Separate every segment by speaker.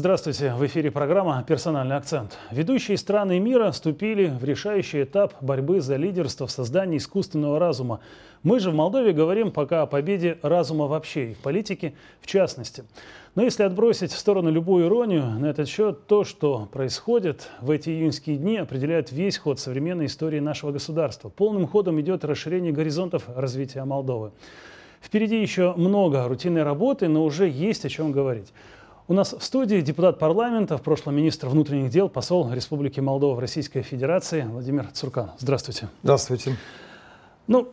Speaker 1: Здравствуйте! В эфире программа «Персональный акцент». Ведущие страны мира вступили в решающий этап борьбы за лидерство в создании искусственного разума. Мы же в Молдове говорим пока о победе разума вообще и политике в частности. Но если отбросить в сторону любую иронию на этот счет, то, что происходит в эти июньские дни, определяет весь ход современной истории нашего государства. Полным ходом идет расширение горизонтов развития Молдовы. Впереди еще много рутинной работы, но уже есть о чем говорить. У нас в студии депутат парламента, в прошлом министр внутренних дел, посол Республики Молдова в Российской Федерации Владимир Цуркан. Здравствуйте.
Speaker 2: Здравствуйте.
Speaker 1: Ну,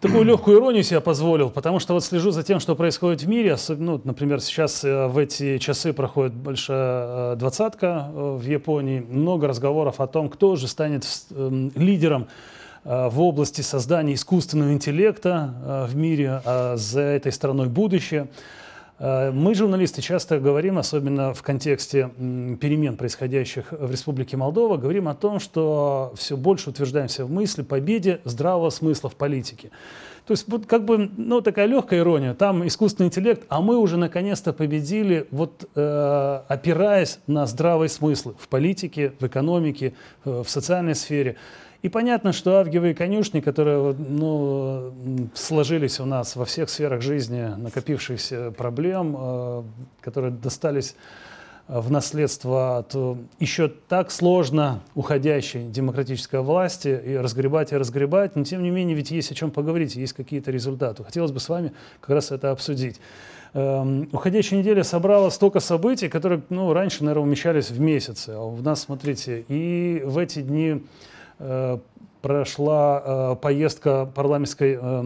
Speaker 1: такую легкую иронию себе позволил, потому что вот слежу за тем, что происходит в мире. Ну, например, сейчас э, в эти часы проходит большая э, двадцатка э, в Японии. Много разговоров о том, кто же станет эм, лидером в области создания искусственного интеллекта в мире, а за этой страной будущее. Мы, журналисты, часто говорим, особенно в контексте перемен, происходящих в Республике Молдова, говорим о том, что все больше утверждаемся в мысли победе здравого смысла в политике. То есть вот как бы, ну, такая легкая ирония, там искусственный интеллект, а мы уже наконец-то победили, вот э, опираясь на здравый смысл в политике, в экономике, в социальной сфере. И понятно, что авгиевые конюшни, которые ну, сложились у нас во всех сферах жизни, накопившихся проблем, э, которые достались э, в наследство от э, еще так сложно уходящей демократической власти, и разгребать и разгребать, но тем не менее ведь есть о чем поговорить, есть какие-то результаты. Хотелось бы с вами как раз это обсудить. Эм, уходящая неделя собрала столько событий, которые ну, раньше, наверное, умещались в месяцы. А у нас, смотрите, и в эти дни прошла э, поездка парламентской э,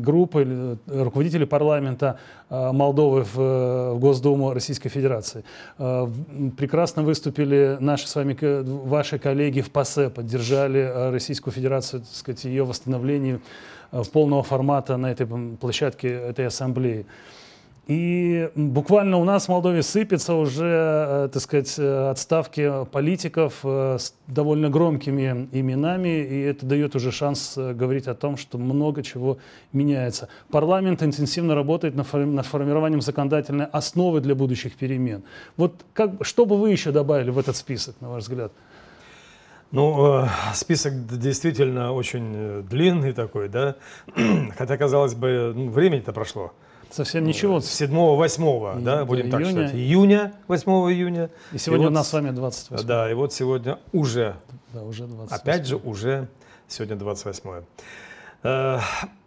Speaker 1: группы, руководителей парламента Молдовы в Госдуму Российской Федерации. Прекрасно выступили наши с вами, ваши коллеги в ПАСЕ, поддержали Российскую Федерацию, так сказать, ее восстановление в полного формата на этой площадке этой ассамблеи. И буквально у нас в Молдове сыпется уже, э, так сказать, э, отставки политиков э, с довольно громкими именами, и это дает уже шанс говорить о том, что много чего меняется. Парламент интенсивно работает над формированием законодательной основы для будущих перемен. Вот как, что бы вы еще добавили в этот список, на ваш взгляд?
Speaker 2: Ну, список действительно очень длинный такой, да, хотя, казалось бы, ну, времени-то прошло.
Speaker 1: Совсем ничего.
Speaker 2: 7-8, да, будем так июня. считать. Июня, 8 июня.
Speaker 1: И сегодня и вот, у нас с вами 28.
Speaker 2: Да, и вот сегодня уже.
Speaker 1: Да, уже 28.
Speaker 2: Опять же, уже сегодня 28. Э,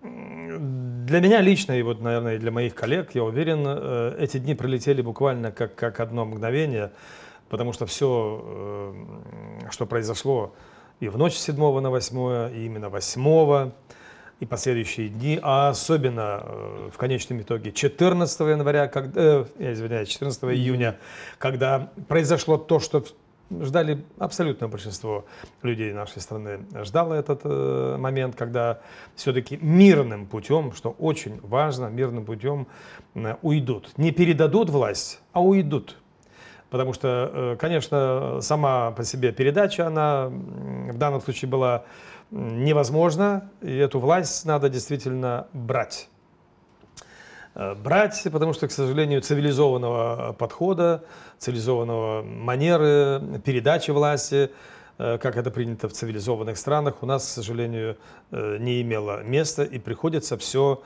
Speaker 2: для меня лично, и вот, наверное, и для моих коллег, я уверен, э, эти дни пролетели буквально как, как одно мгновение, потому что все, э, что произошло и в ночь 7 на 8, и именно 8, и последующие дни, а особенно э, в конечном итоге 14 января, когда, э, я извиняюсь, 14 июня, когда произошло то, что ждали абсолютное большинство людей нашей страны, ждало этот э, момент, когда все-таки мирным путем, что очень важно, мирным путем уйдут. Не передадут власть, а уйдут. Потому что, конечно, сама по себе передача, она в данном случае была невозможно, и эту власть надо действительно брать. Э, брать, потому что, к сожалению, цивилизованного подхода, цивилизованного манеры передачи власти, э, как это принято в цивилизованных странах, у нас, к сожалению, э, не имело места, и приходится все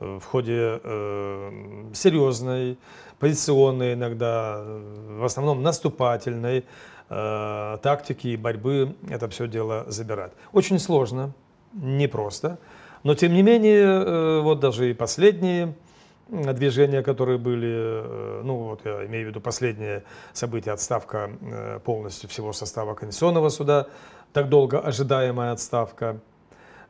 Speaker 2: в ходе серьезной, позиционной иногда, в основном наступательной, э, тактики и борьбы это все дело забирать. Очень сложно, непросто, но тем не менее, э, вот даже и последние движения, которые были, э, ну вот я имею в виду последнее событие, отставка э, полностью всего состава Конституционного суда, так долго ожидаемая отставка,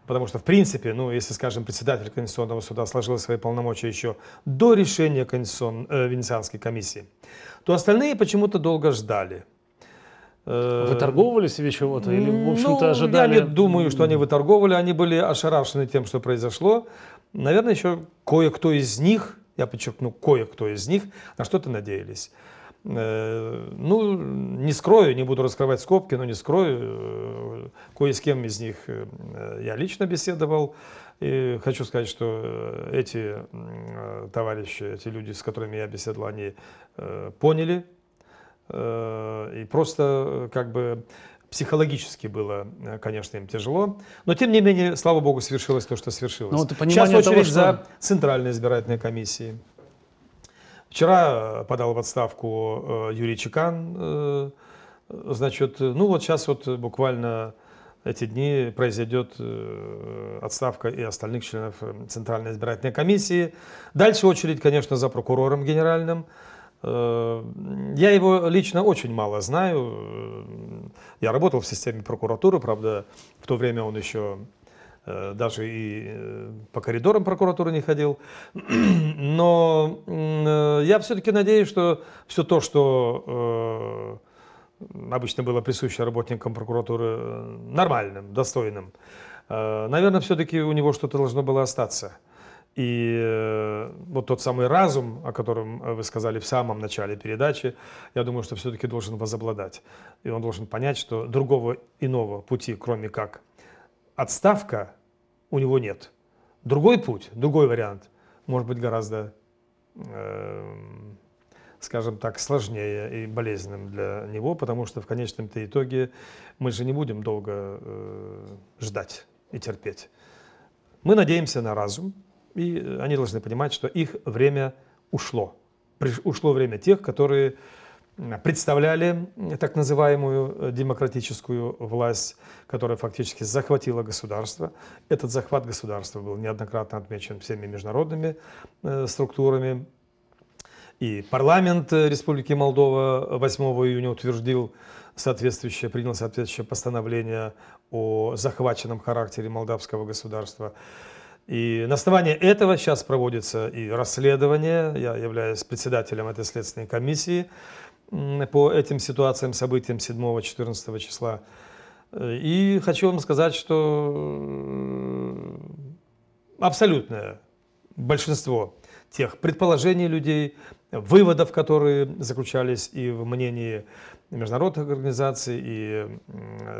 Speaker 2: потому что, в принципе, ну, если, скажем, председатель Конституционного суда сложил свои полномочия еще до решения Конституцион... э, Венецианской комиссии, то остальные почему-то долго ждали.
Speaker 1: Выторговывали себе чего-то или, в общем-то, ну, ожидали?
Speaker 2: Я не думаю, что они выторговывали, они были ошарашены тем, что произошло. Наверное, еще кое-кто из них, я подчеркну, кое-кто из них на что-то надеялись. Э, ну, не скрою, не буду раскрывать скобки, но не скрою, э, кое с кем из них э, я лично беседовал. И хочу сказать, что эти товарищи, эти люди, с которыми я беседовал, они поняли и просто как бы Психологически было, э, конечно, им тяжело. Но, тем не менее, слава богу, свершилось то, что свершилось. Ну, вот Сейчас очередь того, что... за Центральной избирательной комиссией. Вчера подал в отставку э, Юрий Чекан. Значит, ну вот сейчас вот буквально эти дни произойдет отставка и остальных членов Центральной избирательной комиссии. Дальше очередь, конечно, за прокурором генеральным. Э, я его лично очень мало знаю. Я работал в системе прокуратуры, правда, в то время он еще э, даже и э, по коридорам прокуратуры не ходил. Но я все-таки надеюсь, что все то, что обычно было присуще работникам прокуратуры, нормальным, достойным, наверное, все-таки у него что-то должно было остаться. И э, вот тот самый разум, о котором вы сказали в самом начале передачи, я думаю, что все-таки должен возобладать. И он должен понять, что другого иного пути, кроме как отставка, у него нет. Другой путь, другой вариант, может быть гораздо, э, скажем так, сложнее и болезненным для него, потому что в конечном-то итоге мы же не будем долго э, ждать и терпеть. Мы надеемся на разум, и они должны понимать, что их время ушло. Ушло время тех, которые представляли так называемую э, демократическую власть, которая фактически захватила государство. Этот захват государства был неоднократно отмечен всеми международными э, структурами. И парламент Республики Молдова 8 июня утвердил соответствующее, принял соответствующее постановление о захваченном характере молдавского государства. И на основании этого сейчас проводится и расследование. Я являюсь председателем этой следственной комиссии по этим ситуациям, событиям 7-14 числа. И хочу вам сказать, что э, абсолютное большинство тех предположений людей, выводов, которые заключались и в мнении международных организаций, и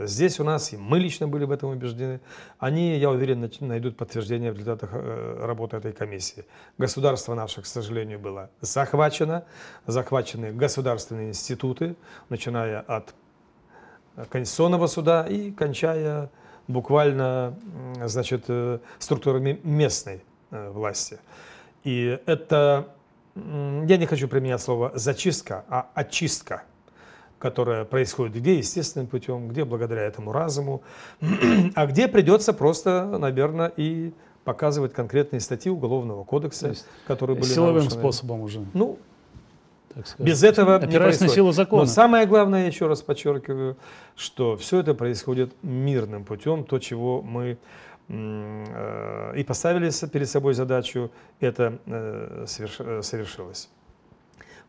Speaker 2: здесь у нас, и мы лично были в этом убеждены, они, я уверен, найдут подтверждение в результатах э, работы этой комиссии. Государство наше, к сожалению, было захвачено, захвачены государственные институты, начиная от Конституционного суда и кончая буквально значит, э, структурами местной э, власти. И это, я не хочу применять слово зачистка, а очистка – которая происходит где естественным путем, где благодаря этому разуму, а где придется просто, наверное, и показывать конкретные статьи Уголовного кодекса, которые были
Speaker 1: Силовым нарушены. способом уже.
Speaker 2: Ну, без этого не происходит. на силу закона. Но самое главное, еще раз подчеркиваю, что все это происходит мирным путем, то, чего мы и поставили перед собой задачу, это э, э, совершилось.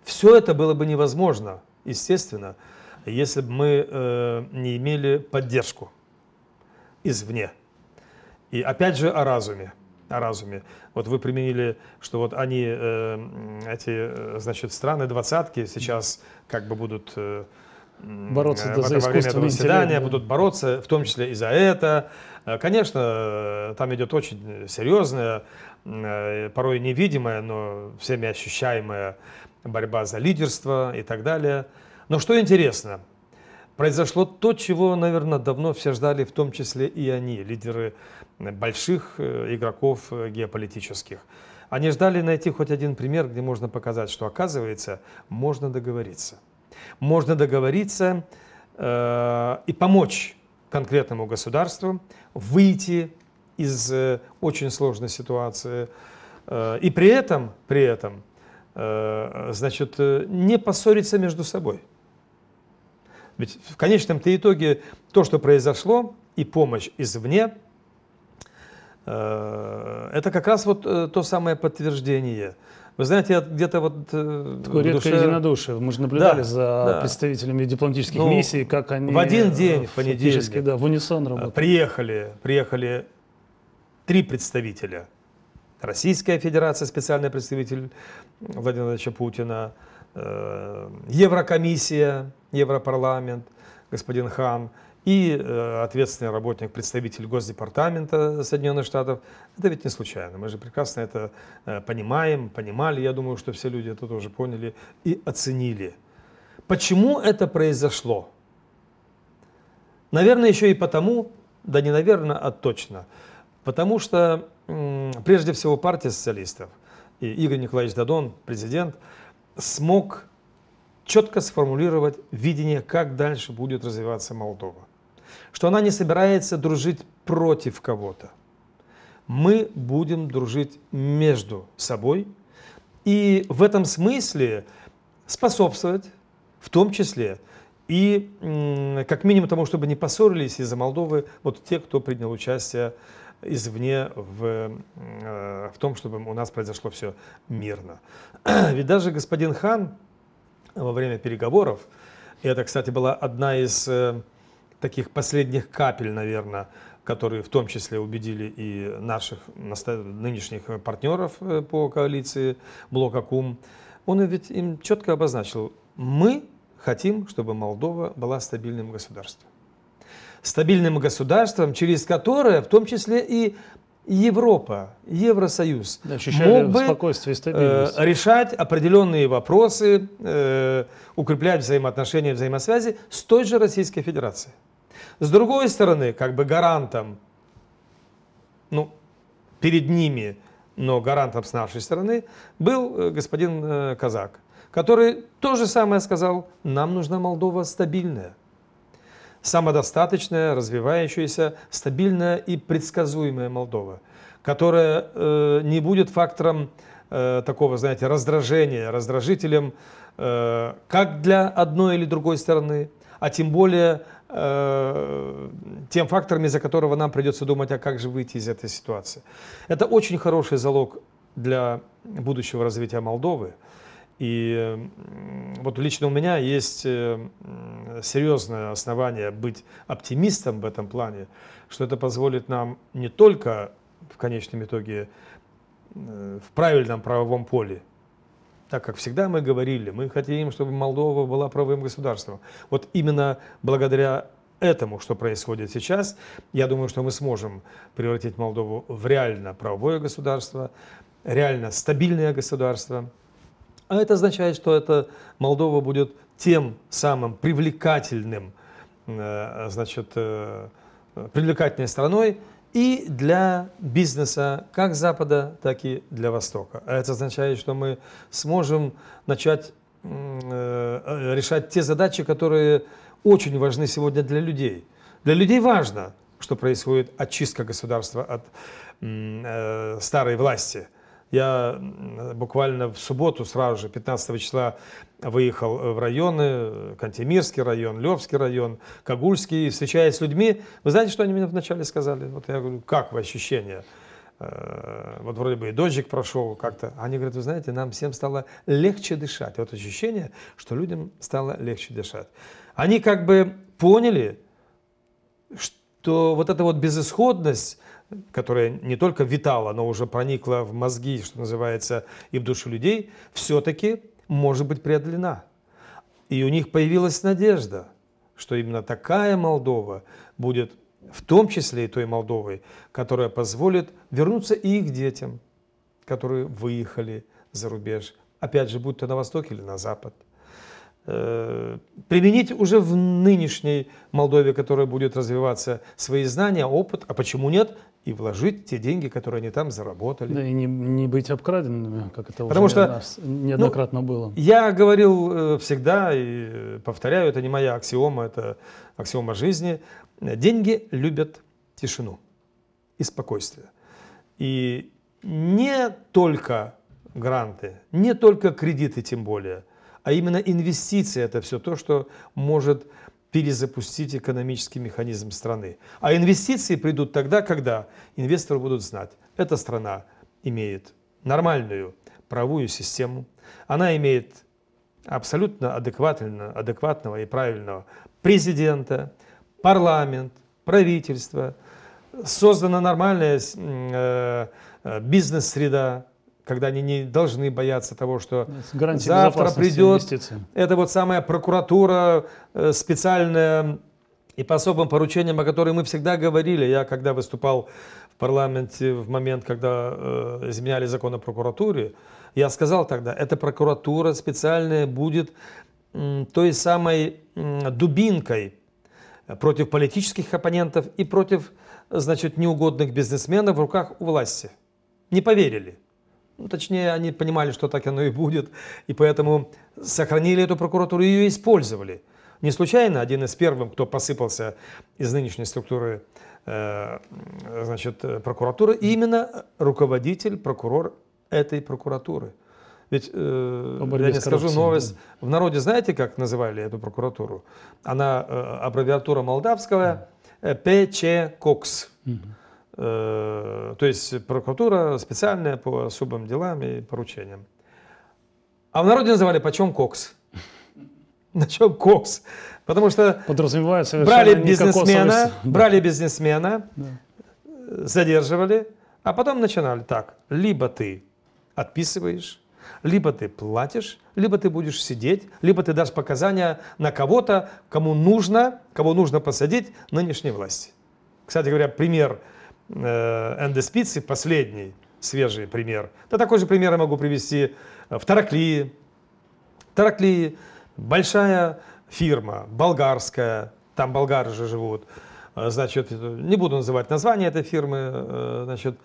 Speaker 2: Все это было бы невозможно, естественно, если бы мы э, не имели поддержку извне. И опять же о разуме. О разуме. Вот вы применили, что вот они, э, эти, э, значит, страны двадцатки сейчас как бы будут э,
Speaker 1: бороться
Speaker 2: э, за этого заседания, будут бороться, в том числе и за это. Э, конечно, э, там идет очень серьезная, порой невидимая, но всеми ощущаемая борьба за лидерство и так далее. Но что интересно, произошло то, чего, наверное, давно все ждали, в том числе и они, лидеры больших игроков геополитических. Они ждали найти хоть один пример, где можно показать, что, оказывается, можно договориться. Можно договориться э, и помочь конкретному государству выйти из э, очень сложной ситуации. Э, и при этом, при этом Э, значит, э, не поссориться между собой. Ведь в конечном-то итоге то, что произошло, и помощь извне, э, это как раз вот то самое подтверждение. Вы знаете, я где-то вот...
Speaker 1: Такое редкое душе... единодушие. Мы же наблюдали да, за да. представителями дипломатических ну, миссий, как они...
Speaker 2: В один день, в понедельник,
Speaker 1: да, в унисон работали.
Speaker 2: Приехали, приехали три представителя – Российская Федерация, специальный представитель Владимира Владимировича Путина, э, Еврокомиссия, Европарламент, господин Хан и э, ответственный работник, представитель Госдепартамента Соединенных Штатов. Это ведь не случайно. Мы же прекрасно это э, понимаем, понимали. Я думаю, что все люди это тоже поняли и оценили. Почему это произошло? Наверное, еще и потому, да не наверное, а точно, потому что прежде всего партия социалистов и Игорь Николаевич Дадон, президент, смог четко сформулировать видение, как дальше будет развиваться Молдова. Что она не собирается дружить против кого-то. Мы будем дружить между собой и в этом смысле способствовать, в том числе и как минимум тому, чтобы не поссорились из-за Молдовы вот те, кто принял участие извне в, э, в том, чтобы у нас произошло все мирно. Ведь даже господин Хан во время переговоров, и это, кстати, была одна из э, таких последних капель, наверное, которые в том числе убедили и наших нынешних партнеров э, по коалиции Блока Кум, он ведь им четко обозначил, мы хотим, чтобы Молдова была стабильным государством стабильным государством, через которое в том числе и Европа, Евросоюз
Speaker 1: мог бы э,
Speaker 2: решать определенные вопросы, э, укреплять взаимоотношения, взаимосвязи с той же Российской Федерацией. С другой стороны, как бы гарантом, ну, перед ними, но гарантом с нашей стороны, был э, господин э, Казак, который то же самое сказал, нам нужна Молдова стабильная самодостаточная, развивающаяся, стабильная и предсказуемая Молдова, которая э, не будет фактором э, такого, знаете, раздражения, раздражителем э, как для одной или другой стороны, а тем более э, тем фактором, из-за которого нам придется думать, а как же выйти из этой ситуации. Это очень хороший залог для будущего развития Молдовы. И вот лично у меня есть э, серьезное основание быть оптимистом в этом плане, что это позволит нам не только в конечном итоге э, в правильном правовом поле, так как всегда мы говорили, мы хотим, чтобы Молдова была правовым государством. Вот именно благодаря этому, что происходит сейчас, я думаю, что мы сможем превратить Молдову в реально правовое государство, реально стабильное государство, а это означает, что эта Молдова будет тем самым привлекательным, э, значит, э, привлекательной страной и для бизнеса как Запада, так и для Востока. А это означает, что мы сможем начать э, решать те задачи, которые очень важны сегодня для людей. Для людей важно, что происходит очистка государства от старой власти – я буквально в субботу сразу же, 15 числа, выехал в районы, Кантемирский район, Левский район, Кагульский, встречаясь с людьми. Вы знаете, что они мне вначале сказали? Вот я говорю, как вы ощущения? Э, вот вроде бы и дождик прошел как-то. Они говорят, вы знаете, нам всем стало легче дышать. Вот ощущение, что людям стало легче дышать. Они как бы поняли, что вот эта вот безысходность, которая не только витала, но уже проникла в мозги, что называется, и в душу людей, все-таки может быть преодолена. И у них появилась надежда, что именно такая Молдова будет в том числе и той Молдовой, которая позволит вернуться и их детям, которые выехали за рубеж, опять же, будь то на восток или на запад – применить уже в нынешней Молдове, которая будет развиваться, свои знания, опыт, а почему нет, и вложить те деньги, которые они там заработали.
Speaker 1: Да, и не, не быть обкраденными, как это Потому уже что, неоднократно ну, было.
Speaker 2: Я говорил э, всегда и повторяю, это не моя аксиома, это аксиома жизни. Деньги любят тишину и спокойствие. И не только гранты, не только кредиты тем более – а именно инвестиции – это все то, что может перезапустить экономический механизм страны. А инвестиции придут тогда, когда инвесторы будут знать, эта страна имеет нормальную правовую систему, она имеет абсолютно адекватно, адекватного и правильного президента, парламент, правительство, создана нормальная э, э, бизнес-среда, когда они не должны бояться того, что завтра придет это вот самая прокуратура э, специальная и по особым поручениям, о которых мы всегда говорили. Я когда выступал в парламенте в момент, когда э, изменяли закон о прокуратуре, я сказал тогда, эта прокуратура специальная будет той самой дубинкой против политических оппонентов и против, значит, неугодных бизнесменов в руках у власти. Не поверили. Ну, точнее, они понимали, что так оно и будет, и поэтому сохранили эту прокуратуру и ее использовали. Не случайно один из первых, кто посыпался из нынешней структуры э, значит, прокуратуры, именно руководитель, прокурор этой прокуратуры. Ведь, э, я не скажу новость, да. в народе знаете, как называли эту прокуратуру? Она э, аббревиатура молдавского э, ПЧ КОКС. Угу. Э, то есть прокуратура специальная по особым делам и поручениям. А в народе называли почем КОКС. На чем кокс? Потому что брали бизнесмена, брали бизнесмена, да. задерживали, а потом начинали так. Либо ты отписываешь, либо ты платишь, либо ты будешь сидеть, либо ты дашь показания на кого-то, кому нужно, кого нужно посадить нынешней власти. Кстати говоря, пример э, Эндеспицы, последний, свежий пример. Да такой же пример я могу привести в Тараклии. Тараклии большая фирма, болгарская, там болгары же живут. Э, значит, не буду называть название этой фирмы. Э, значит,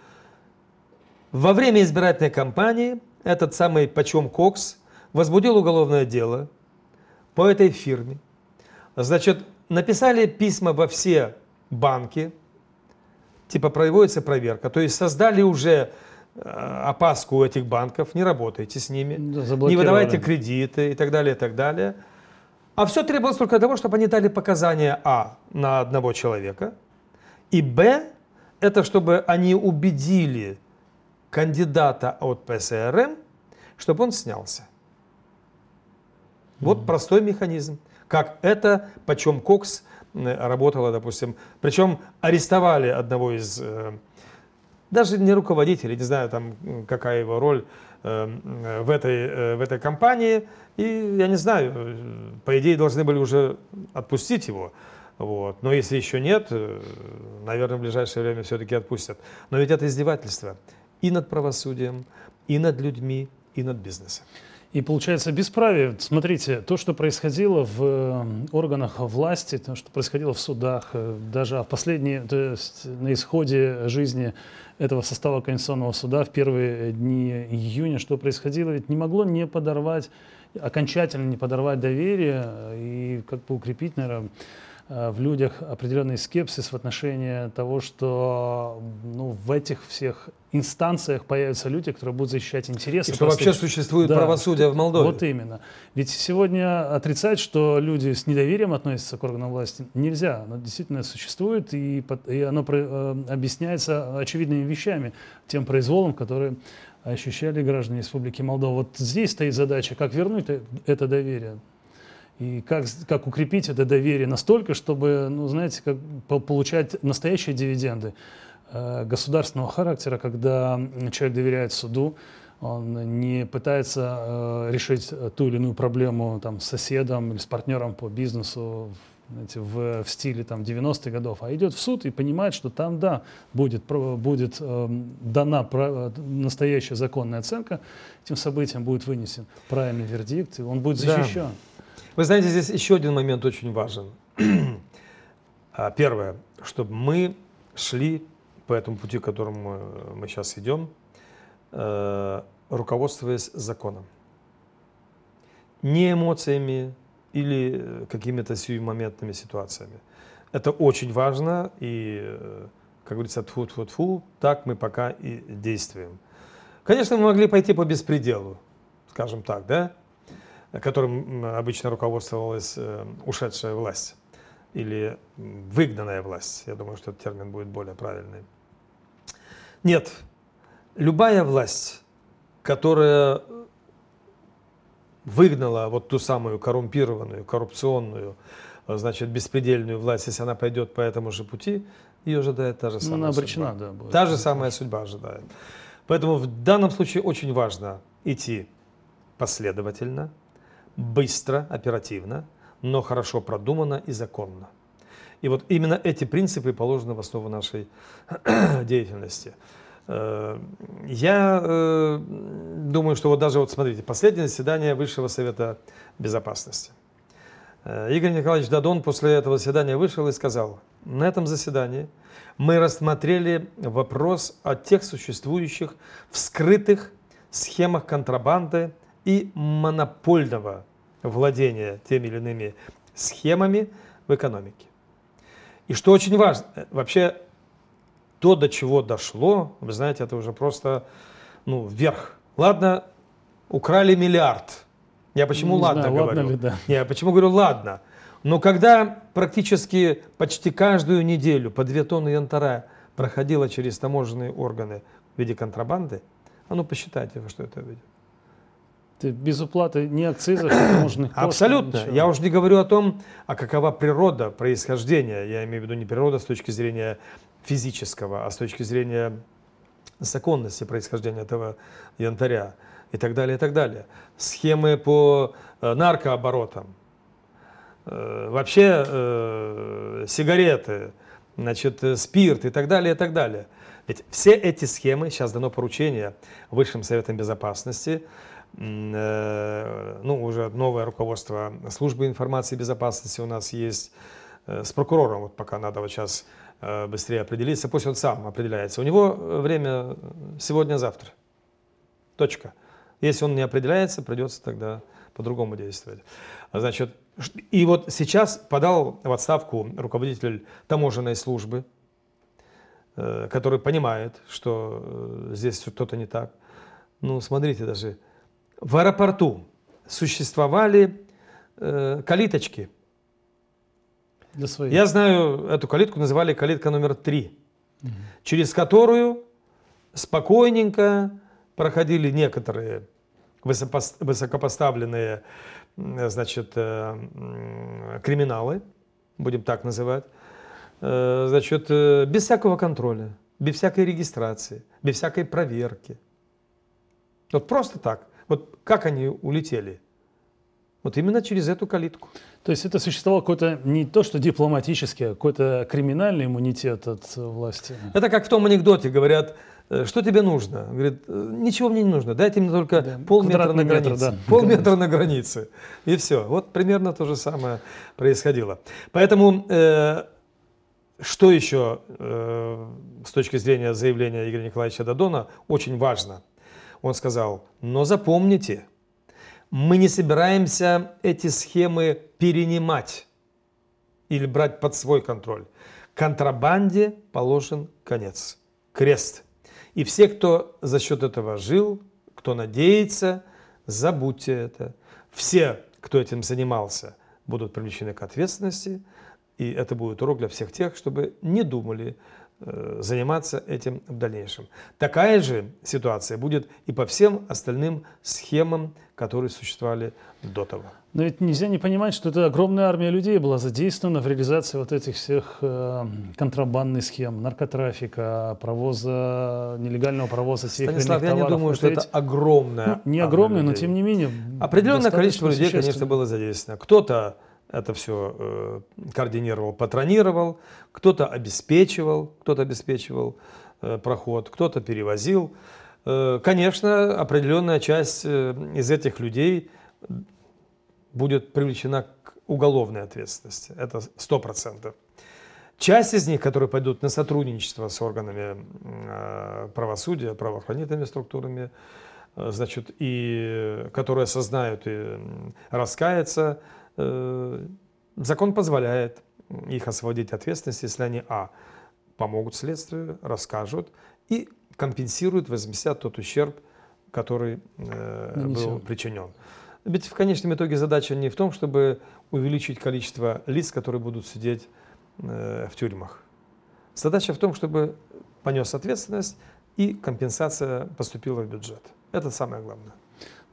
Speaker 2: во время избирательной кампании этот самый Почем Кокс возбудил уголовное дело по этой фирме. Значит, написали письма во все банки, типа проводится проверка. То есть создали уже э, опаску у этих банков, не работайте с ними, не выдавайте кредиты и так далее, и так далее. А все требовалось только того, чтобы они дали показания А на одного человека, и Б, это чтобы они убедили кандидата от ПСРМ, чтобы он снялся. Вот mm-hmm. простой механизм. Как это, почем Кокс работала, допустим. Причем арестовали одного из, э, даже не руководителей, не знаю, там, какая его роль э, в этой, э, в этой компании. И я не знаю, по идее должны были уже отпустить его. Вот. Но если еще нет, наверное, в ближайшее время все-таки отпустят. Но ведь это издевательство и над правосудием, и над людьми, и над бизнесом.
Speaker 1: И получается бесправие. Смотрите, то, что происходило в э, органах власти, то, что происходило в судах, э, даже в последние, то есть на исходе жизни этого состава Конституционного суда в первые дни июня, что происходило, ведь не могло не подорвать, окончательно не подорвать доверие и как бы укрепить, наверное, в людях определенный скепсис в отношении того, что ну, в этих всех инстанциях появятся люди, которые будут защищать интересы.
Speaker 2: И что вообще существует да, правосудие в Молдове.
Speaker 1: Вот именно. Ведь сегодня отрицать, что люди с недоверием относятся к органам власти, нельзя. Оно действительно существует, и, и оно э, объясняется очевидными вещами, тем произволом, который ощущали граждане Республики Молдова. Вот здесь стоит задача, как вернуть это доверие и как, как укрепить это доверие настолько, чтобы, ну, знаете, как получать настоящие дивиденды э, государственного характера, когда человек доверяет суду, он не пытается э, решить ту или иную проблему там, с соседом или с партнером по бизнесу знаете, в, в стиле там, 90-х годов, а идет в суд и понимает, что там, да, будет, будет э, дана про, настоящая законная оценка, этим событиям будет вынесен правильный вердикт, и он будет защищен. Да.
Speaker 2: Вы знаете, здесь еще один момент очень важен. А, первое, чтобы мы шли по этому пути, которому мы сейчас идем, э, руководствуясь законом. Не эмоциями или какими-то сиюмоментными ситуациями. Это очень важно, и, э, как говорится, тфу тфу тфу так мы пока и действуем. Конечно, мы могли пойти по беспределу, скажем так, да? Которым обычно руководствовалась э, ушедшая власть или выгнанная власть. Я думаю, что этот термин будет более правильный. Нет, любая власть, которая выгнала вот ту самую коррумпированную, коррупционную, значит, беспредельную власть, если она пойдет по этому же пути, ее ожидает та же самая ну, она обречена, судьба. Да, будет. Та же самая судьба ожидает. Поэтому в данном случае очень важно идти последовательно, быстро, оперативно, но хорошо продуманно и законно. И вот именно эти принципы положены в основу нашей деятельности. Э, я э, думаю, что вот даже вот смотрите, последнее заседание Высшего Совета Безопасности – Э, Игорь Николаевич Дадон после этого заседания вышел и сказал, на этом заседании мы рассмотрели вопрос о тех существующих вскрытых схемах контрабанды и монопольного владения теми или иными схемами в экономике. И что очень важно, э, вообще то, до чего дошло, вы знаете, это уже просто ну, вверх. Ладно, украли миллиард. Я почему
Speaker 1: Не
Speaker 2: ладно
Speaker 1: знаю,
Speaker 2: говорю?
Speaker 1: ладно ли, да.
Speaker 2: Я почему говорю ладно? Но когда практически почти каждую неделю по две тонны янтаря проходило через таможенные органы в виде контрабанды, а ну посчитайте, во что это выйдет.
Speaker 1: Ты без уплаты ни акцизов, ни таможенных пошлин,
Speaker 2: Абсолютно.
Speaker 1: ничего.
Speaker 2: Я уже не говорю о том, а какова природа происхождения. Я имею в виду не природа с точки зрения физического, а с точки зрения законности происхождения этого янтаря и так далее, и так далее. Схемы по э, наркооборотам, э, вообще э, сигареты, значит, спирт и так далее, и так далее. Ведь все эти схемы, сейчас дано поручение Высшим Советом Безопасности, ну, уже новое руководство службы информации и безопасности у нас есть, э, с прокурором, вот пока надо вот сейчас э, быстрее определиться, пусть он сам определяется. У него э, время сегодня-завтра. Точка. Если он не определяется, придется тогда по-другому действовать. Значит, и вот сейчас подал в отставку руководитель таможенной службы, э, который понимает, что э, здесь что-то не так. Ну, смотрите даже, в аэропорту существовали э, калиточки.
Speaker 1: Для своих.
Speaker 2: Я знаю, эту калитку называли калитка номер три, через которую спокойненько проходили некоторые высокопоставленные значит, э, криминалы, будем так называть, Э, значит, э, без всякого контроля, без всякой регистрации, без всякой проверки. Вот просто так. Вот как они улетели? Вот именно через эту калитку.
Speaker 1: То есть это существовал какой-то не то, что дипломатический, а какой-то криминальный иммунитет от э, власти.
Speaker 2: Это как в том анекдоте говорят, э, что тебе нужно? Говорит, «Э, ничего мне не нужно, дайте мне только
Speaker 1: Да,
Speaker 2: полметра на
Speaker 1: метр,
Speaker 2: границе.
Speaker 1: да.
Speaker 2: Полметра на границе. И все. Вот примерно то же самое происходило. Поэтому э, что еще э, с точки зрения заявления Игоря Николаевича Дадона очень важно? Он сказал, но запомните, мы не собираемся эти схемы перенимать или брать под свой контроль. Контрабанде положен конец, крест. И все, кто за счет этого жил, кто надеется, забудьте это. Все, кто этим занимался, будут привлечены к ответственности. И это будет урок для всех тех, чтобы не думали заниматься этим в дальнейшем. Такая же ситуация будет и по всем остальным схемам, которые существовали до того.
Speaker 1: Но ведь нельзя не понимать, что это огромная армия людей была задействована в реализации вот этих всех э, контрабандных схем, наркотрафика, провоза, нелегального провоза или
Speaker 2: Станислав, я не думаю, что это
Speaker 1: ведь,
Speaker 2: огромное.
Speaker 1: ну, не огромное, но тем не менее.
Speaker 2: Определенное количество людей, конечно, было задействовано. Кто-то это все э, координировал, патронировал, кто-то обеспечивал, кто-то обеспечивал э, проход, кто-то перевозил. Э, конечно, определенная часть из этих людей будет привлечена к уголовной ответственности. Это сто процентов. Часть из них, которые пойдут на сотрудничество с органами правосудия, правоохранительными структурами, значит, и которые осознают и раскаются, закон позволяет их освободить от ответственности, если они, а, помогут следствию, расскажут и компенсируют, возместят тот ущерб, который э, был причинен. Ведь в конечном итоге задача не в том, чтобы увеличить количество лиц, которые будут сидеть э, в тюрьмах. Задача в том, чтобы понес ответственность и компенсация поступила в бюджет. Это самое главное.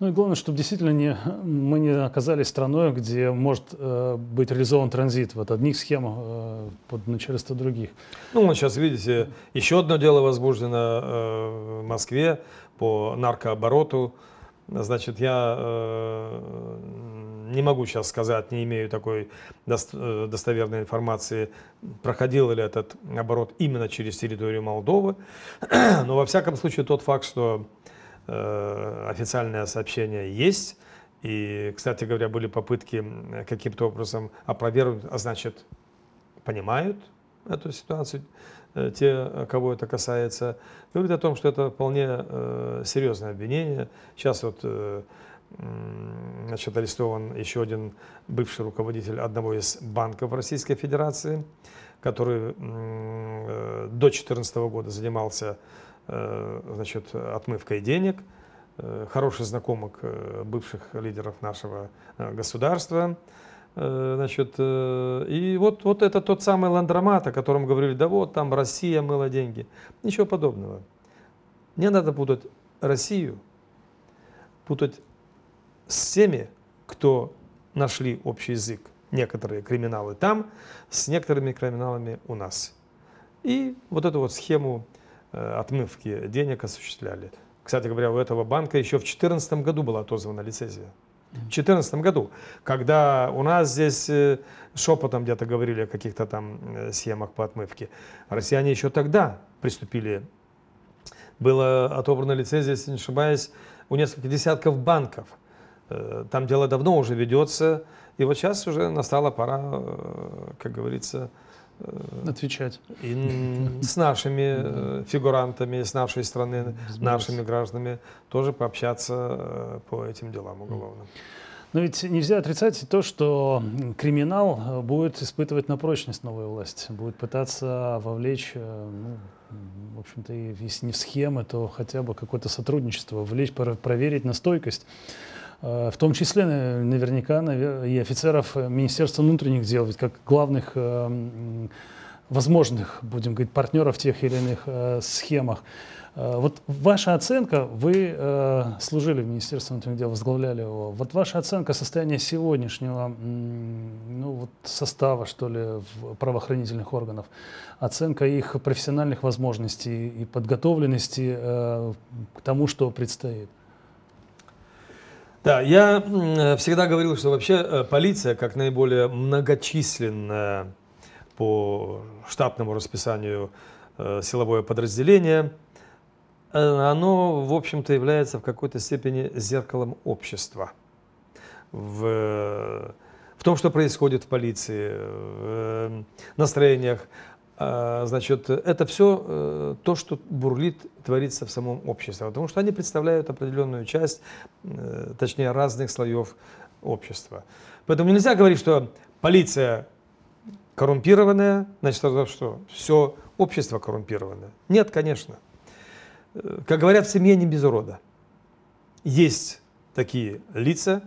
Speaker 1: Ну и главное, чтобы действительно не, мы не оказались страной, где может э, быть реализован транзит вот одних схем э, под начальство других.
Speaker 2: Ну, вот сейчас, видите, еще одно дело возбуждено э, в Москве по наркообороту. Значит, я э, не могу сейчас сказать, не имею такой э, достоверной информации, проходил ли этот оборот именно через территорию Молдовы. Но во всяком случае тот факт, что официальное сообщение есть, И, кстати говоря, были попытки каким-то образом опровергнуть, а значит, понимают эту ситуацию, э, те, кого это касается, говорит о том, что это вполне э, серьезное обвинение. Сейчас вот э, значит, арестован еще один бывший руководитель одного из банков Российской Федерации, который э, до 2014 года занимался э, значит, отмывкой денег, э, хороший знакомых э, бывших лидеров нашего э, государства. Э, значит, э, и вот, вот это тот самый ландромат, о котором говорили, да вот там Россия мыла деньги. Ничего подобного. Не надо путать Россию, путать с теми, кто нашли общий язык, некоторые криминалы там, с некоторыми криминалами у нас. И вот эту вот схему э, отмывки денег осуществляли. Кстати говоря, у этого банка еще в 2014 году была отозвана лицензия. В 2014 году, когда у нас здесь э, шепотом где-то говорили о каких-то там э, схемах по отмывке, россияне еще тогда приступили. Была отобрана лицензия, если не ошибаюсь, у нескольких десятков банков. Э, там дело давно уже ведется, и вот сейчас уже настала пора, как говорится,
Speaker 1: отвечать.
Speaker 2: И с нашими фигурантами, с нашей страны, нашими гражданами тоже пообщаться по этим делам уголовным.
Speaker 1: Но ведь нельзя отрицать то, что криминал будет испытывать на прочность новая власть, будет пытаться вовлечь, ну, в общем-то, если не в схемы, то хотя бы какое-то сотрудничество, вовлечь, проверить на стойкость. В том числе наверняка и офицеров Министерства внутренних дел, ведь как главных возможных, будем говорить, партнеров в тех или иных э, схемах. Э, вот ваша оценка, вы э, служили в Министерстве внутренних дел, возглавляли его. Вот ваша оценка состояния сегодняшнего ну, вот состава, что ли, правоохранительных органов, оценка их профессиональных возможностей и подготовленности э, к тому, что предстоит.
Speaker 2: Да, я всегда говорил, что вообще э, полиция, как наиболее многочисленная по штатному расписанию э, силовое подразделение, э, оно, в общем-то, является в какой-то степени зеркалом общества. В, в том, что происходит в полиции, в настроениях. А, значит, это все то, что бурлит, творится в самом обществе, потому что они представляют определенную часть, точнее, разных слоев общества. Поэтому нельзя говорить, что полиция коррумпированное, значит, это что? Все общество коррумпированное. Нет, конечно. Э, как говорят, в семье не без урода. Есть такие лица,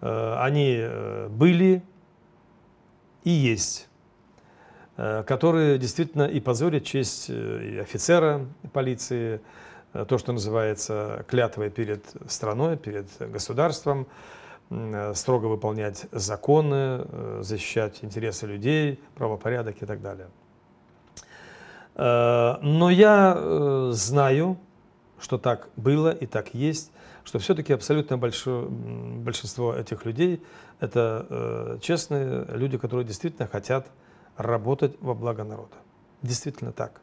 Speaker 2: э, они э, были и есть, которые действительно и позорят честь и офицера полиции, то, что называется клятвой перед страной, перед государством, Э, строго выполнять законы, э, защищать интересы людей, правопорядок и так далее. Э, но я знаю, что так было и так есть, что все-таки абсолютно большое, большинство этих людей – это честные люди, которые действительно хотят работать во благо народа. Действительно так.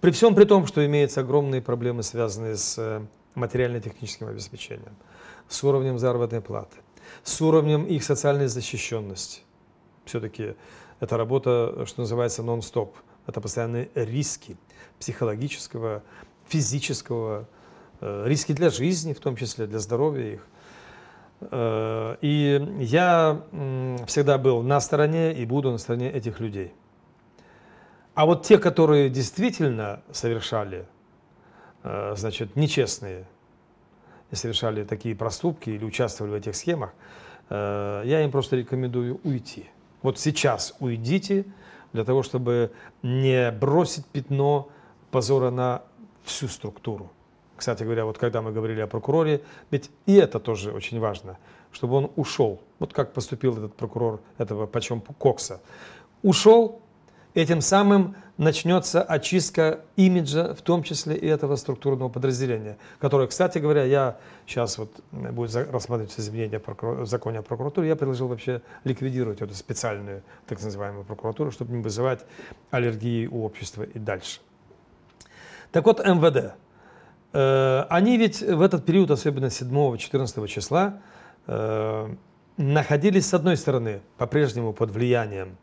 Speaker 2: При всем при том, что имеются огромные проблемы, связанные с материально-техническим обеспечением – с уровнем заработной платы, с уровнем их социальной защищенности. Все-таки это работа, что называется, нон-стоп. Это постоянные риски психологического, физического, э, риски для жизни, в том числе для здоровья их. Э, и я всегда был на стороне и буду на стороне этих людей. А вот те, которые действительно совершали, э, значит, нечестные совершали такие проступки или участвовали в этих схемах, э, я им просто рекомендую уйти. Вот сейчас уйдите для того, чтобы не бросить пятно позора на всю структуру. Кстати говоря, вот когда мы говорили о прокуроре, ведь и это тоже очень важно, чтобы он ушел. Вот как поступил этот прокурор этого почем Кокса. Ушел, Этим самым начнется очистка имиджа, в том числе и этого структурного подразделения, которое, кстати говоря, я сейчас вот э, будет рассматриваться изменения в законе о прокуратуре, я предложил вообще ликвидировать эту специальную так называемую прокуратуру, чтобы не вызывать аллергии у общества и дальше. Так вот, МВД. Э, они ведь в этот период, особенно 7-14 числа, э, находились, с одной стороны, по-прежнему под влиянием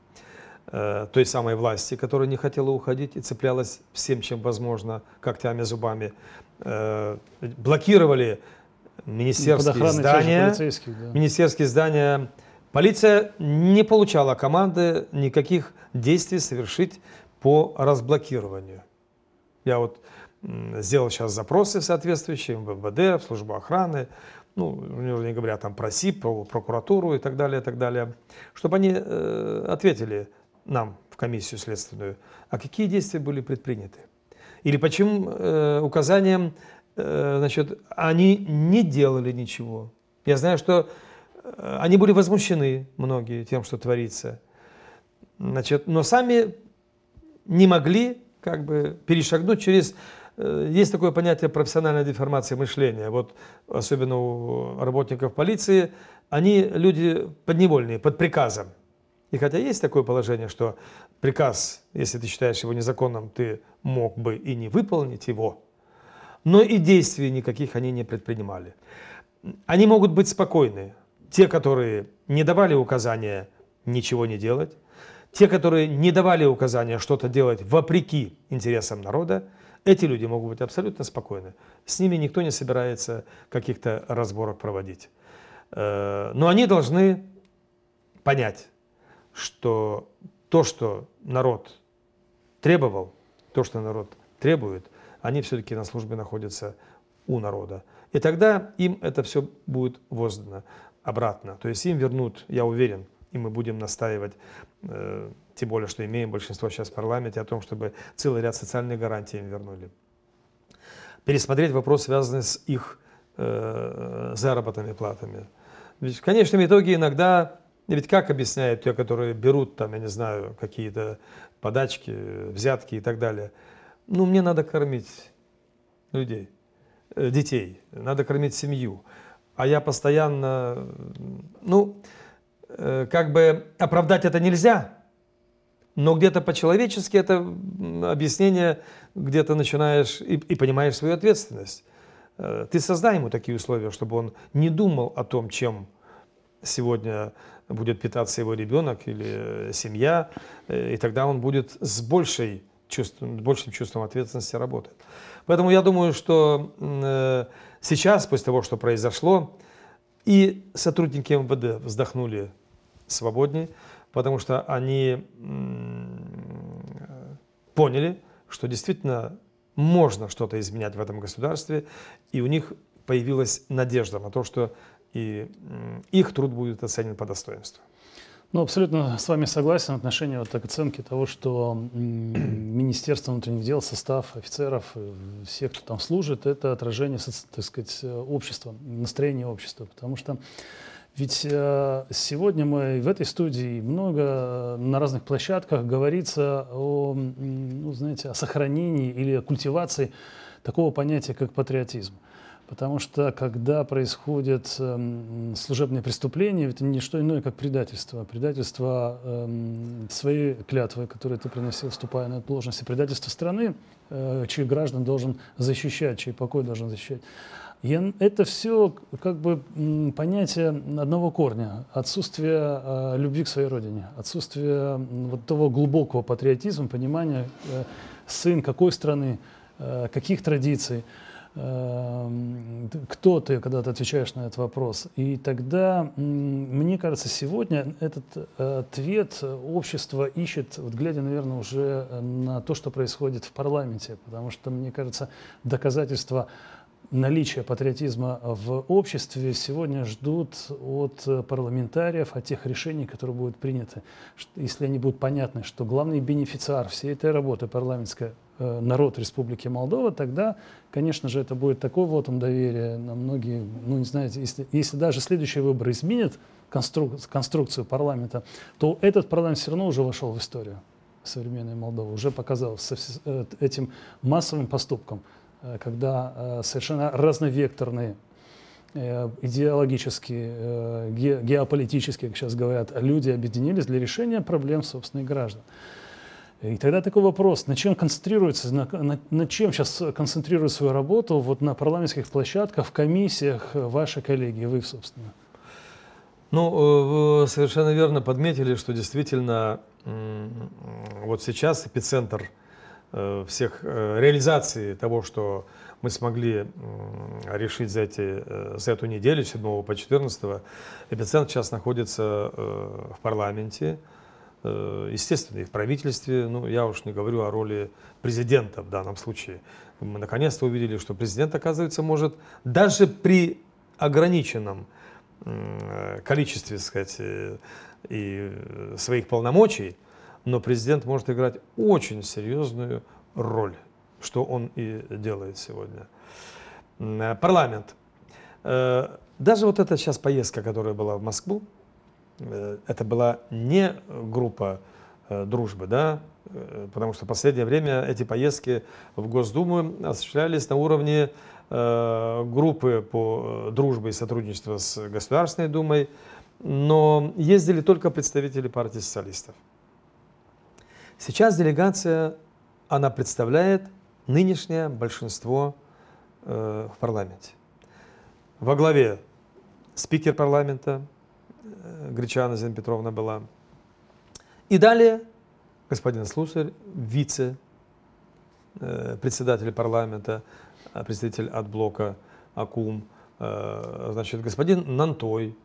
Speaker 2: э, той самой власти, которая не хотела уходить и цеплялась всем, чем возможно, когтями, зубами, блокировали министерские здания, да. министерские здания. Полиция не получала команды никаких действий совершить по разблокированию. Я вот сделал сейчас запросы соответствующие в МВД, в службу охраны, ну, не говоря там про СИП, про прокуратуру и так далее, и так далее, чтобы они э, ответили нам в комиссию следственную, а какие действия были предприняты. Или почему э, указанием, э, значит, они не делали ничего. Я знаю, что э, они были возмущены, многие, тем, что творится. Значит, но сами не могли как бы перешагнуть через есть такое понятие профессиональной деформации мышления. Вот особенно у работников полиции, они люди подневольные, под приказом. И хотя есть такое положение, что приказ, если ты считаешь его незаконным, ты мог бы и не выполнить его, но и действий никаких они не предпринимали. Они могут быть спокойны. Те, которые не давали указания ничего не делать, те, которые не давали указания что-то делать вопреки интересам народа, эти люди могут быть абсолютно спокойны. С ними никто не собирается каких-то разборок проводить. Э, но они должны понять, что то, что народ требовал, то, что народ требует, они все-таки на службе находятся у народа. И тогда им это все будет воздано обратно. То есть им вернут, я уверен, и мы будем настаивать тем более, что имеем большинство сейчас в парламенте, о том, чтобы целый ряд социальных гарантий им вернули. Пересмотреть вопрос, связанный с их э, заработными платами. Ведь в конечном итоге иногда, ведь как объясняют те, которые берут там, я не знаю, какие-то подачки, взятки и так далее, ну, мне надо кормить людей, э, детей, надо кормить семью. А я постоянно, ну, э, как бы оправдать это нельзя, но где-то по-человечески это объяснение, где-то начинаешь и, и понимаешь свою ответственность. Э, ты создай ему такие условия, чтобы он не думал о том, чем сегодня будет питаться его ребенок или семья, э, и тогда он будет с большей чувством, большим чувством ответственности работать. Поэтому я думаю, что э, сейчас, после того, что произошло, и сотрудники МВД вздохнули свободнее, потому что они поняли, что действительно можно что-то изменять в этом государстве, и у них появилась надежда на то, что и их труд будет оценен по достоинству.
Speaker 1: Ну, абсолютно с вами согласен в отношении вот так оценки того, что Министерство внутренних дел, состав офицеров, э, всех, кто там служит, это отражение, так сказать, общества, настроения общества. Потому что ведь э, сегодня мы в этой студии много э, на разных площадках говорится о, ну, знаете, о сохранении или о культивации такого понятия, как патриотизм. Потому что когда происходят э, служебные преступления, это не что иное, как предательство. Предательство э, своей клятвы, которую ты приносил, вступая на эту должность, и предательство страны, э, чьих граждан должен защищать, чей покой должен защищать. Я, это все как бы понятие одного корня. Отсутствие э, любви к своей родине, отсутствие вот того глубокого патриотизма, понимания, э, сын какой страны, э, каких традиций, э, кто ты, когда ты отвечаешь на этот вопрос. И тогда, мне кажется, сегодня этот э, ответ общество ищет, вот глядя, наверное, уже на то, что происходит в парламенте, потому что, мне кажется, доказательства наличие патриотизма в обществе сегодня ждут от парламентариев, от тех решений, которые будут приняты. Если они будут понятны, что главный бенефициар всей этой работы парламентской э, народ Республики Молдова, тогда, конечно же, это будет такой вотом доверия на многие, ну не знаете, если, если даже следующие выборы изменят конструк, конструкцию парламента, то этот парламент все равно уже вошел в историю современной Молдовы, уже показал с э, этим массовым поступком Э, когда э, совершенно разновекторные э, идеологические, геополитические, как сейчас говорят, люди объединились для решения проблем собственных граждан. И тогда такой вопрос, на чем концентрируется, на, на, на чем сейчас концентрирует свою работу вот на парламентских площадках, в комиссиях ваши коллеги, вы, собственно?
Speaker 2: Ну, вы совершенно верно подметили, что действительно вот сейчас эпицентр э, всех э, реализации того, что мы смогли решить за, эти, э, за эту неделю, 7 по 14, эпицентр сейчас находится в парламенте, естественно, и в правительстве, ну, я уж не говорю о роли президента в данном случае. Мы наконец-то увидели, что президент, оказывается, может даже при ограниченном количестве, сказать, и своих полномочий, но президент может играть очень серьезную роль, что он и делает сегодня. Парламент. Э, даже вот эта сейчас поездка, которая была в Москву, э, это была не группа э, дружбы, да, потому что в последнее время эти поездки в Госдуму осуществлялись на уровне группы по дружбе и сотрудничеству с Государственной Думой, но ездили только представители партии социалистов. Сейчас делегация, она представляет нынешнее большинство э, в парламенте. Во главе спикер парламента э, Гречана Зина Петровна была. И далее господин Слусарь, вице э, парламента, э, представитель от блока АКУМ, э, значит, господин Нантой,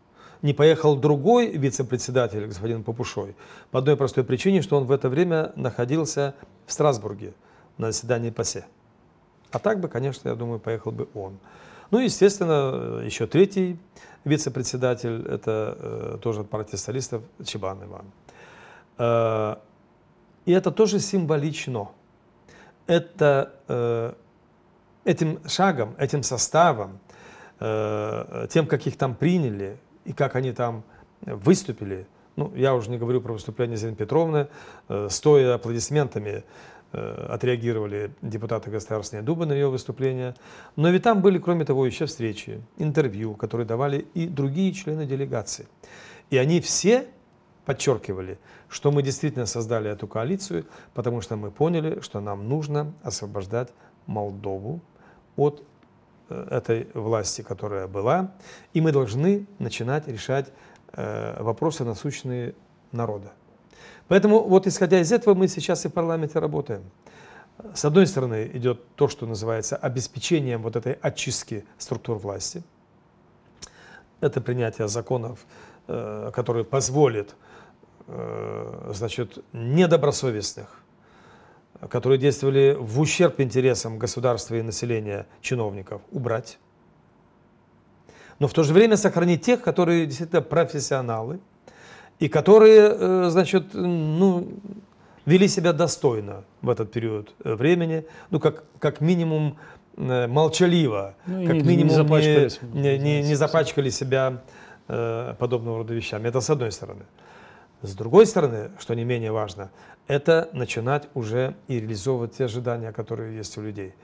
Speaker 2: не поехал другой вице-председатель, господин Попушой, по одной простой причине, что он в это время находился в Страсбурге на заседании ПАСЕ. А так бы, конечно, я думаю, поехал бы он. Ну, естественно, еще третий вице-председатель, это э, тоже от партии социалистов, Чебан Иван. Э, и это тоже символично. Это э, этим шагом, этим составом, э, тем, как их там приняли, и как они там выступили, ну, я уже не говорю про выступление Зины Петровны, э, стоя аплодисментами э, отреагировали депутаты Государственной Думы на ее выступление. Но ведь там были, кроме того, еще встречи, интервью, которые давали и другие члены делегации. И они все подчеркивали, что мы действительно создали эту коалицию, потому что мы поняли, что нам нужно освобождать Молдову от Э, этой власти, которая была, и мы должны начинать решать э, вопросы насущные народа. Поэтому вот исходя из этого мы сейчас и в парламенте работаем. С одной стороны идет то, что называется обеспечением вот этой очистки структур власти. Это принятие законов, э, которые позволят значит, недобросовестных которые действовали в ущерб интересам государства и населения чиновников, убрать. Но в то же время сохранить тех, которые действительно профессионалы и которые, э, значит, ну, вели себя достойно в этот период э, времени, ну, как, как минимум э, молчаливо, ну, как не, минимум не запачкали, не, не, не запачкали себя подобного рода вещами. Это с одной стороны. С другой стороны, что не менее важно, это начинать уже и реализовывать те ожидания, которые есть у людей.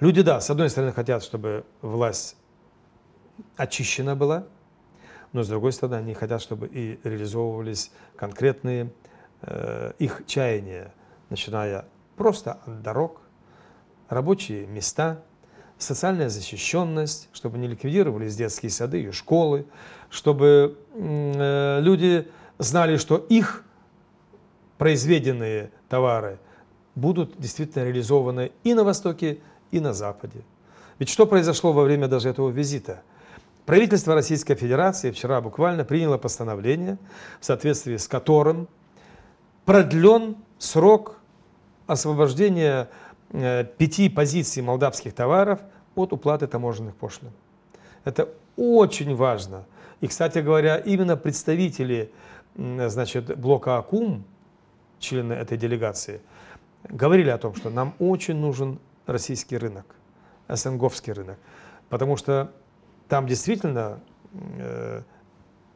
Speaker 2: Люди, да, с одной стороны хотят, чтобы власть очищена была, но с другой стороны они хотят, чтобы и реализовывались конкретные э, их чаяния, начиная просто от дорог, рабочие места, социальная защищенность, чтобы не ликвидировались детские сады и школы, чтобы э, люди знали, что их произведенные товары будут действительно реализованы и на Востоке, и на Западе. Ведь что произошло во время даже этого визита? Правительство Российской Федерации вчера буквально приняло постановление, в соответствии с которым продлен срок освобождения э, пяти позиций молдавских товаров от уплаты таможенных пошлин. Это очень важно. И, кстати говоря, именно представители значит, блока АКУМ, члены этой делегации, говорили о том, что нам очень нужен российский рынок, СНГовский рынок, потому что там действительно э,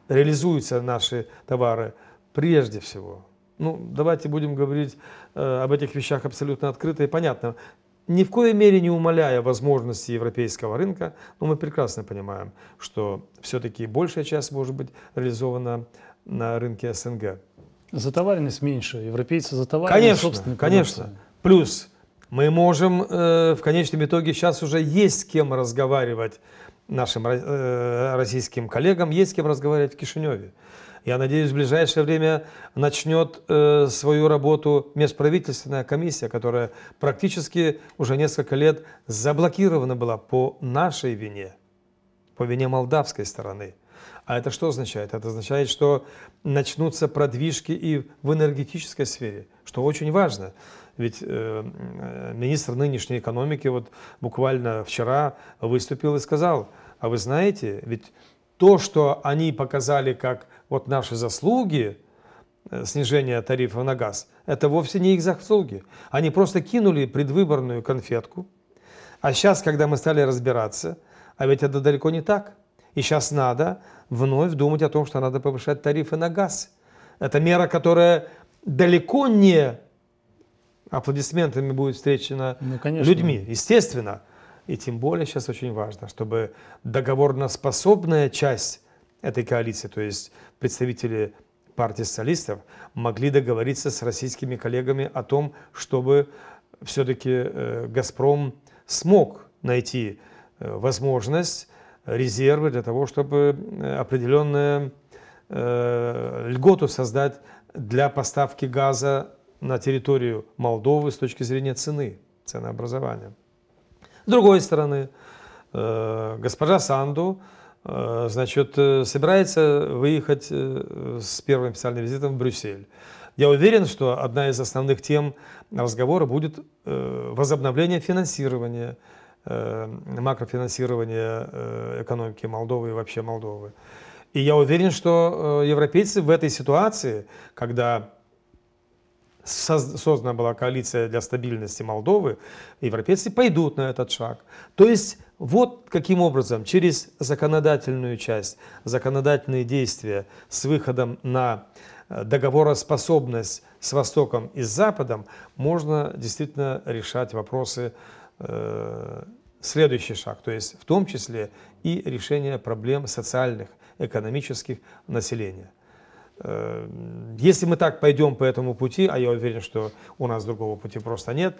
Speaker 2: реализуются наши товары прежде всего. Ну, давайте будем говорить э, об этих вещах абсолютно открыто и понятно. Ни в коей мере не умаляя возможности европейского рынка, но мы прекрасно понимаем, что все-таки большая часть может быть реализована на рынке СНГ.
Speaker 1: Затоваренность меньше, европейцы затоварены
Speaker 2: Конечно, конечно. Плюс мы можем э, в конечном итоге сейчас уже есть с кем разговаривать нашим э, российским коллегам есть с кем разговаривать в Кишиневе. Я надеюсь, в ближайшее время начнет э, свою работу межправительственная комиссия, которая практически уже несколько лет заблокирована была по нашей вине, по вине молдавской стороны. А это что означает? Это означает, что начнутся продвижки и в энергетической сфере, что очень важно. Ведь э, э министр нынешней экономики вот буквально вчера выступил и сказал, а вы знаете, ведь то, что они показали как вот наши заслуги, э, снижения тарифа на газ, это вовсе не их заслуги. Они просто кинули предвыборную конфетку. А сейчас, когда мы стали разбираться, а ведь это далеко не так. И сейчас надо вновь думать о том, что надо повышать тарифы на газ. Это мера, которая далеко не аплодисментами будет встречена ну, людьми, естественно. И тем более сейчас очень важно, чтобы договорноспособная часть этой коалиции, то есть представители партии социалистов, могли договориться с российскими коллегами о том, чтобы все-таки э, «Газпром» смог найти э, возможность, резервы для того, чтобы э, определенную льготу создать для поставки газа на территорию Молдовы с точки зрения цены, ценообразования. С другой стороны, э, госпожа Санду э, значит, э, собирается выехать с первым официальным визитом в Брюссель. Я уверен, что одна из основных тем разговора будет возобновление финансирования, макрофинансирования экономики Молдовы и вообще Молдовы. И я уверен, что европейцы в этой ситуации, когда создана была коалиция для стабильности Молдовы, европейцы пойдут на этот шаг. То есть вот каким образом через законодательную часть, законодательные действия с выходом на э, договороспособность с Востоком и с Западом можно действительно решать вопросы э, следующий шаг, то есть в том числе и решение проблем социальных, экономических населения. Э, если мы так пойдем по этому пути, а я уверен, что у нас другого пути просто нет,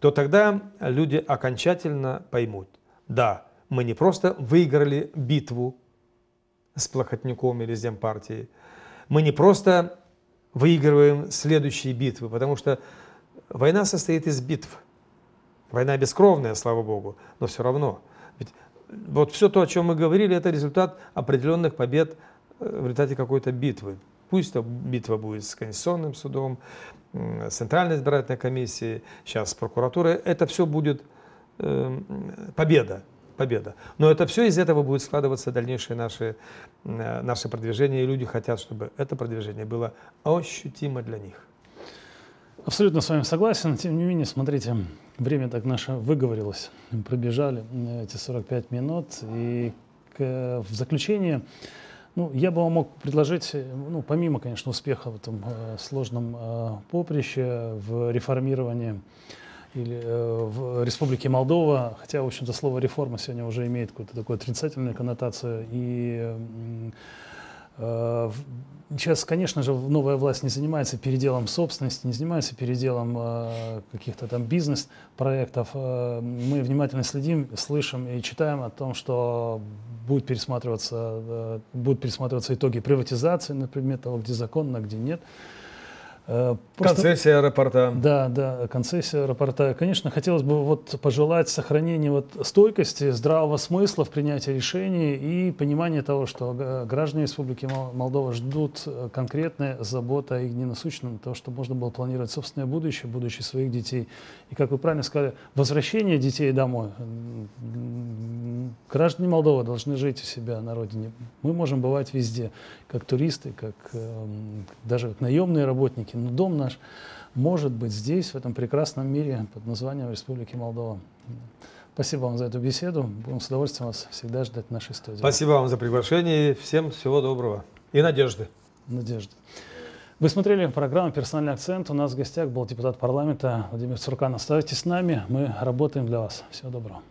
Speaker 2: то тогда люди окончательно поймут, да, мы не просто выиграли битву с Плохотнюком или с Демпартией, мы не просто выигрываем следующие битвы, потому что война состоит из битв. Война бескровная, слава богу, но все равно. Ведь вот все то, о чем мы говорили, это результат определенных побед э, в результате какой-то битвы. Пусть это битва будет с Конституционным судом, с Центральной избирательной комиссией, сейчас с прокуратурой. Это все будет э, победа. Победа. Но это все из этого будет складываться дальнейшее наше, э, наше продвижение, и люди хотят, чтобы это продвижение было ощутимо для них.
Speaker 1: Абсолютно с вами согласен. Тем не менее, смотрите, время так наше выговорилось. Пробежали эти 45 минут. И к, в заключение ну, я бы вам мог предложить, ну, помимо, конечно, успеха в этом э, сложном э, поприще, в реформировании или э, в Республике Молдова, хотя, в общем-то, слово реформа сегодня уже имеет какую-то такую отрицательную коннотацию, и э, Сейчас, конечно же, новая власть не занимается переделом собственности, не занимается переделом э, каких-то там бизнес-проектов. Э, мы внимательно следим, слышим и читаем о том, что будут пересматриваться, э, будут пересматриваться итоги приватизации на предмет того, где законно, где нет.
Speaker 2: Э, просто, концессия аэропорта.
Speaker 1: Да, да, концессия аэропорта. Конечно, хотелось бы вот пожелать сохранения вот стойкости, здравого смысла в принятии решений и понимания того, что граждане Республики Молдова ждут э, конкретной заботы о их дне насущном, того, чтобы можно было планировать собственное будущее, будущее своих детей. И, как вы правильно сказали, возвращение детей домой. Граждане Молдовы должны жить у себя на родине. Мы можем бывать везде, как туристы, как э, даже как наемные работники, но дом наш может быть здесь, в этом прекрасном мире под названием Республики Молдова. Спасибо вам за эту беседу. Будем с удовольствием вас всегда ждать в нашей студии.
Speaker 2: Спасибо вам за приглашение. Всем всего доброго. И надежды.
Speaker 1: Надежды. Вы смотрели программу «Персональный акцент». У нас в гостях был депутат парламента Владимир Цуркан. Оставайтесь с нами. Мы работаем для вас. Всего доброго.